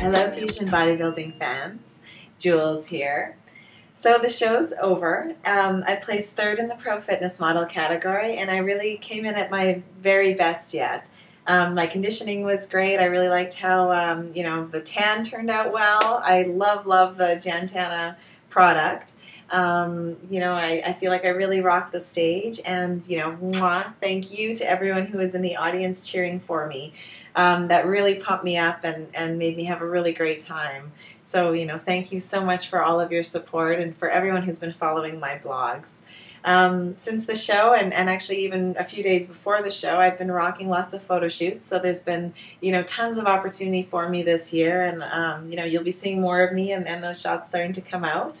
Fusion Bodybuilding fans. Jules here. So the show's over. Um, I placed third in the Pro Fitness Model category, and I really came in at my very best yet. Um, my conditioning was great. I really liked how um, you know the tan turned out well. I love love the Jan Tana product. Um, you know, I, I feel like I really rocked the stage, and you know, mwah, thank you to everyone who was in the audience cheering for me. Um, that really pumped me up and, and made me have a really great time. So, you know, thank you so much for all of your support and for everyone who's been following my blogs. Um, since the show and, and actually even a few days before the show i've been rocking lots of photo shoots so there's been you know tons of opportunity for me this year and um, you know you'll be seeing more of me and, and those shots starting to come out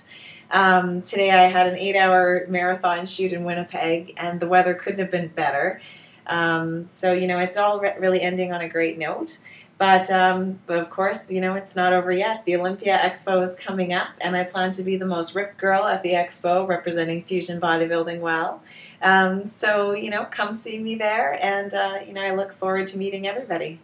um, today I had an eight hour marathon shoot in Winnipeg, and the weather couldn't have been better. Um, so, you know, it's all re- really ending on a great note. But, um, but of course, you know, it's not over yet. The Olympia Expo is coming up, and I plan to be the most ripped girl at the expo representing Fusion Bodybuilding well. Um, so, you know, come see me there, and, uh, you know, I look forward to meeting everybody.